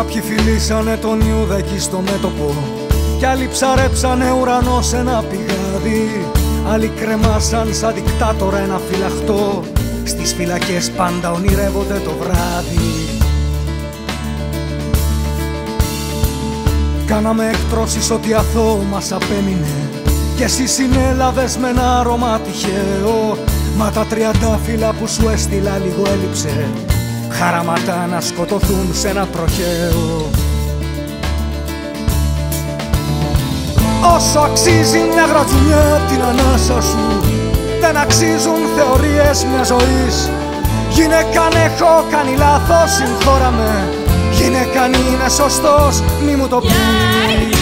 Κάποιοι φιλήσανε τον Ιούδα εκεί στο μέτωπο. Κι άλλοι ψαρέψανε ουρανό σε ένα πηγάδι. Άλλοι κρεμάσαν σαν δικτάτορα ένα φυλαχτό. Στις φυλακές πάντα ονειρεύονται το βράδυ. Κάναμε εκτρώσεις ότι αθώο μας απέμεινε. Κι εσύ συνέλαβες με ένα άρωμα τυχαίο. Μα τα τριαντάφυλλα που σου έστειλα λίγο έλειψε Χαραματά να σκοτωθούν σε ένα τροχαίο Όσο αξίζει μια γρατζουνιά απ' την ανάσα σου Δεν αξίζουν θεωρίες μιας ζωής. Γυναίκα αν έχω κάνει λάθος συγχώρα με. Γυναίκα αν είναι σωστός μη μου το πεις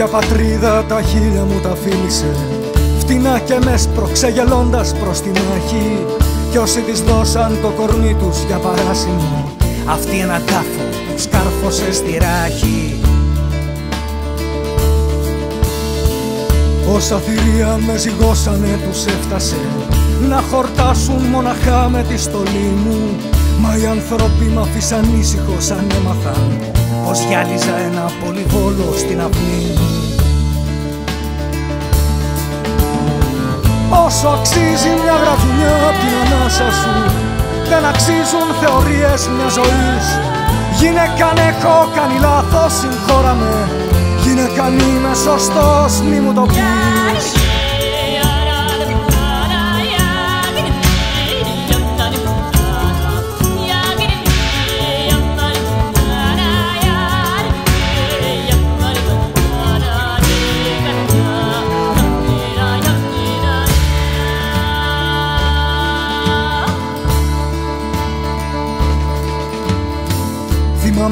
Κάποια πατρίδα τα χείλια μου τα φίλησε. Φτηνά και μες σπρώξε γελώντας προς τη μάχη Κι όσοι της δώσαν το κορμί τους για παράσημο Αυτή ένα τάφο που σκάρφωσε στη ράχη. Όσα θηρία με ζυγώσανε τους έφτασε. Να χορτάσουν μοναχά με τη στολή μου. Μα οι άνθρωποι μ' αφήσαν ήσυχο σαν έμαθαν Πως γυάλιζα ένα πολυβόλο στην αυλή. Μου Όσο αξίζει μια γραφουνιά απ' την ανάσα σου Δεν αξίζουν θεωρίες μια ζωής. Γυναίκα αν έχω κάνει λάθος συγχώρα με. Γυναίκα αν είμαι σωστός μη μου το πεις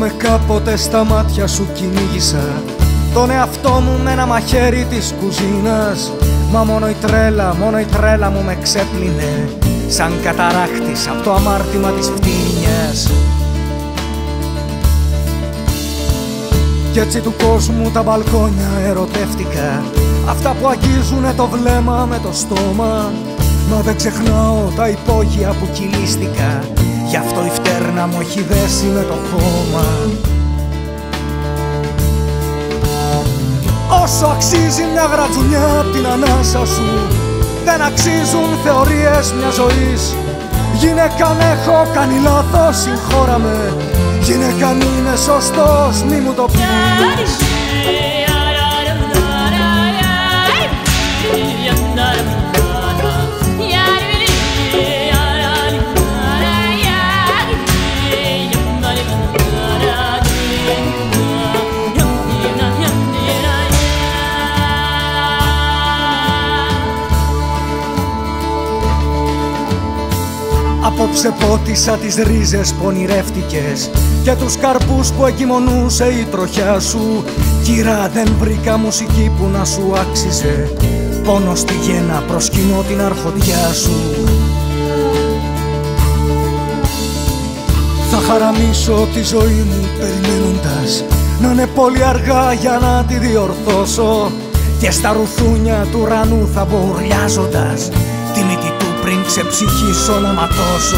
Θυμάμαι κάποτε στα μάτια σου κυνήγησα. Τον εαυτό μου με ένα μαχαίρι της κουζίνας. Μα μόνο η τρέλα, μόνο η τρέλα μου με ξέπλυνε. Σαν καταράχτης από το αμάρτημα της φτύνιας. Κι έτσι του κόσμου τα μπαλκόνια ερωτεύτηκα. Αυτά που αγγίζουνε το βλέμμα με το στόμα. Μα δεν ξεχνάω τα υπόγεια που κυλίστηκα Γι' αυτό η φτέρνα μου έχει δέσει με το χώμα. Όσο αξίζει μια γρατζουνιά απ' την ανάσα σου Δεν αξίζουν θεωρίες μιας ζωής. Γυναίκα αν έχω κάνει λάθος συγχώρα με. Γυναίκα αν είναι σωστός μη μου το πεις Απόψε πότισα τις ρίζες που ονειρεύτηκες Και τους καρπούς που εγκυμονούσε η τροχιά σου. Κυρά δεν βρήκα μουσική που να σου άξιζε. Πόνο στη γέννα προσκυνώ την αρχοντιά σου. Θα χαραμίσω τη ζωή μου περιμένοντας Να είναι πολύ αργά για να τη διορθώσω. Και στα ρουθούνια του ουρανού θα μπουρλιάζοντας Τη μύτη του πριν ξεψυχήσω να ματώσω